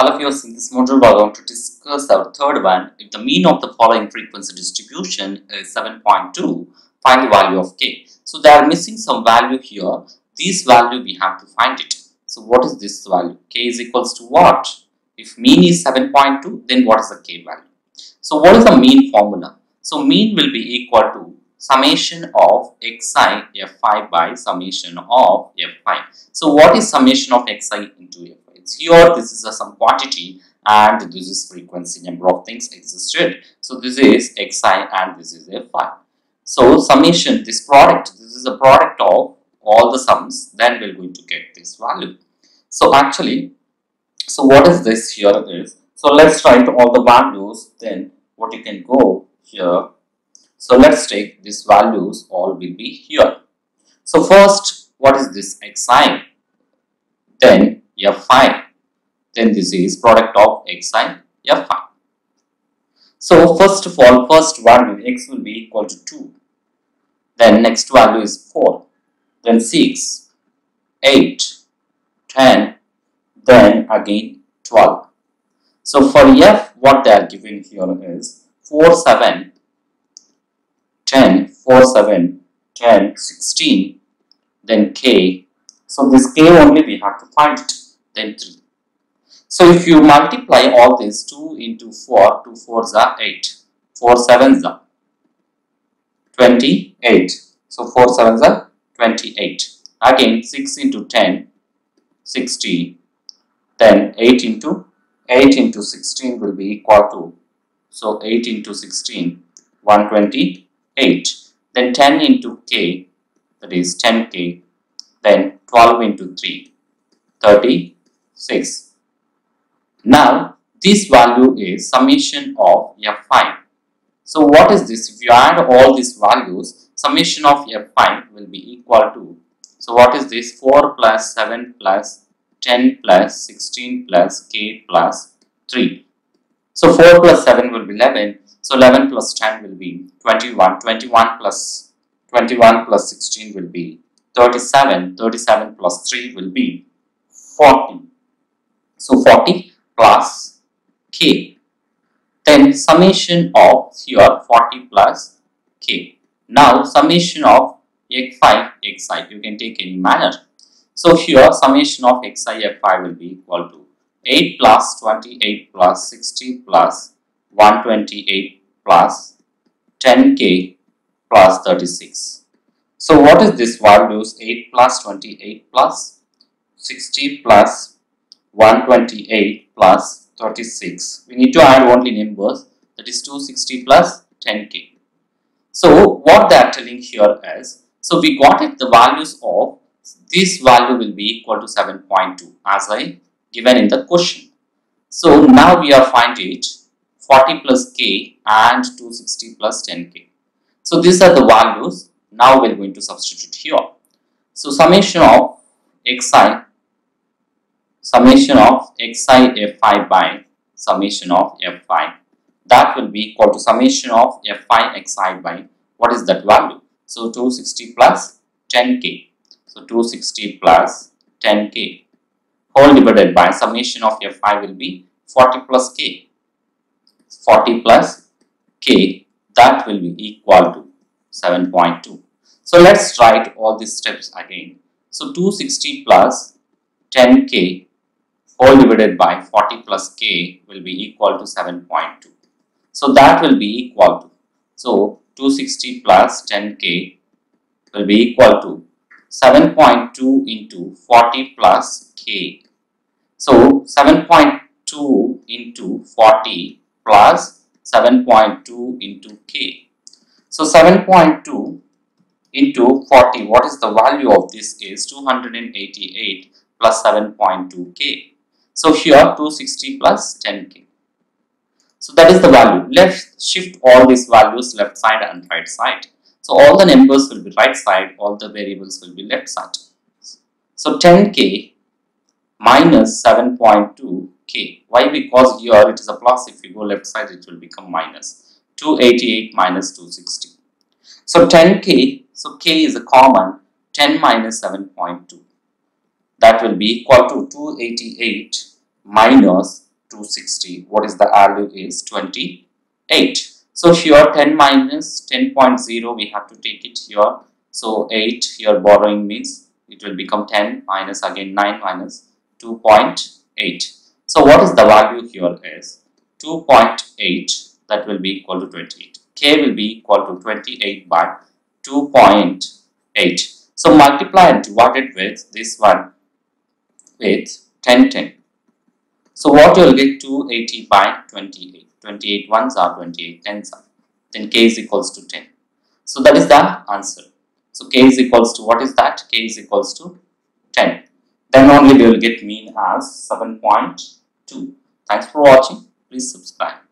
Hello viewers, in this module we are going to discuss our third one. If the mean of the following frequency distribution is 7.2, find the value of k. So they are missing some value here. This value we have to find it. So what is this value? k is equals to what? If mean is 7.2, then what is the k value? So what is the mean formula? So mean will be equal to summation of xi fi by summation of fi. So what is summation of xi into It's here, this is a some quantity and this is frequency, number of things existed. So this is xi and this is fi. So summation, this product, this is a product of all the sums, then we're going to get this value. So actually, so what is this here is, so let's write all the values, then what you can go here. So let's take these values, all will be here. So first, what is this xi? Then fi. Then this is product of xi, fi. So first of all, first value x will be equal to 2. Then next value is 4. Then 6, 8, 10, then again 12. So for f, what they are given here is 4, 7, 10, 4, 7, 10, 16, then k. So this k only we have to find it, 3. So if you multiply all this 2 into 4, 2 4s are 8, 4 7s are 28. So 4 7s are 28. Again 6 into 10, 60. Then 8 into 8 into 16 will be equal to, so 8 into 16, 128. Then 10 into k, that is 10k. Then 12 into 3, 36. Now, this value is summation of fi. So, what is this? If you add all these values, summation of fi will be equal to, so what is this? 4 plus 7 plus 10 plus 16 plus k plus 3. So, 4 plus 7 will be 11. So, 11 plus 10 will be 21. 21 plus 21 plus 16 will be 37. 37 plus 3 will be 40. So, 40 plus k. Then summation of here 40 plus k. Now summation of x5 xi you can take any manner. So here summation of xi fi will be equal to 8 plus 28 plus 60 plus 128 plus 10k plus 36. So what is this values 8 plus 28 plus 60 plus 128 plus 36. We need to add only numbers that is 260 plus 10k. So what they are telling here is, so we got it the values of this value will be equal to 7.2 as I given in the question. So now we are finding it 40 plus k and 260 plus 10k. So these are the values. Now we are going to substitute here. So summation of xi summation of xi fi by summation of fi that will be equal to summation of fi xi by what is that value? So 260 plus 10k so 260 plus 10k whole divided by summation of fi will be 40 plus k. 40 plus k that will be equal to 7.2 so let's write all these steps again. So 260 plus 10k whole divided by 40 plus k will be equal to 7.2. So that will be equal to, so 260 plus 10k will be equal to 7.2 into 40 plus k. So 7.2 into 40 plus 7.2 into k. So 7.2 into 40, what is the value of this is 288 plus 7.2k. So here 260 plus 10k. So that is the value. Let's shift all these values left side and right side. So all the numbers will be right side, all the variables will be left side. So 10k minus 7.2k. Why? Because here it is a plus. If you go left side, it will become minus. 288 minus 260. So 10k, so k is a common. 10 minus 7.2 that will be equal to 288 minus 260 what is the value is 28 so here 10 minus 10.0 we have to take it here. So 8 here borrowing means it will become 10 minus again 9 minus 2.8 so what is the value here is 2.8 that will be equal to 28 k will be equal to 28 by 2.8 so multiply and divide it with this one with 10 10 so what you will get 280 by 28 28 ones are 28 tens are. Then k is equals to 10 so that is the answer. So k is equals to what is that? K is equals to 10 then only we will get mean as 7.2 thanks for watching. Please subscribe